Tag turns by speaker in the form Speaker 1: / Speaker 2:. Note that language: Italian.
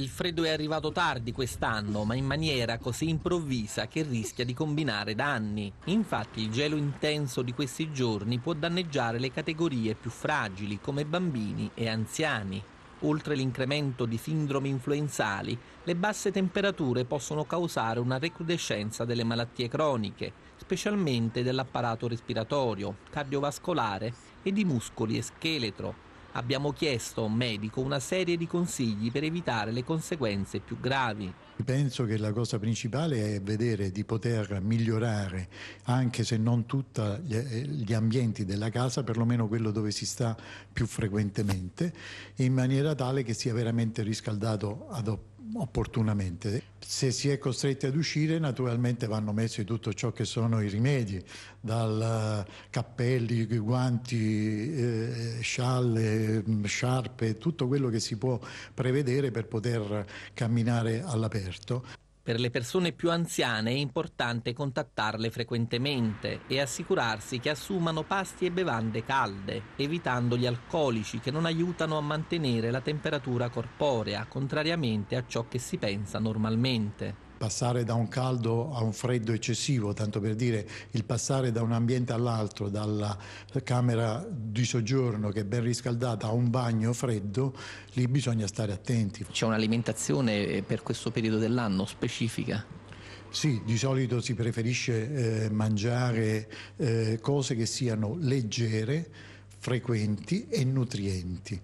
Speaker 1: Il freddo è arrivato tardi quest'anno, ma in maniera così improvvisa che rischia di combinare danni. Infatti il gelo intenso di questi giorni può danneggiare le categorie più fragili come bambini e anziani. Oltre l'incremento di sindromi influenzali, le basse temperature possono causare una recrudescenza delle malattie croniche, specialmente dell'apparato respiratorio, cardiovascolare e di muscoli e scheletro. Abbiamo chiesto a un medico una serie di consigli per evitare le conseguenze più gravi.
Speaker 2: Penso che la cosa principale è vedere di poter migliorare, anche se non tutti gli ambienti della casa, perlomeno quello dove si sta più frequentemente, in maniera tale che sia veramente riscaldato ad opportunamente. Se si è costretti ad uscire naturalmente vanno messi tutto ciò che sono i rimedi, dal cappelli, guanti, eh, scialle, sciarpe, tutto quello che si può prevedere per poter camminare all'aperto.
Speaker 1: Per le persone più anziane è importante contattarle frequentemente e assicurarsi che assumano pasti e bevande calde, evitando gli alcolici che non aiutano a mantenere la temperatura corporea, contrariamente a ciò che si pensa normalmente
Speaker 2: passare da un caldo a un freddo eccessivo, tanto per dire il passare da un ambiente all'altro, dalla camera di soggiorno che è ben riscaldata a un bagno freddo, lì bisogna stare attenti.
Speaker 1: C'è un'alimentazione eh, per questo periodo dell'anno specifica?
Speaker 2: Sì, di solito si preferisce eh, mangiare eh, cose che siano leggere, frequenti e nutrienti.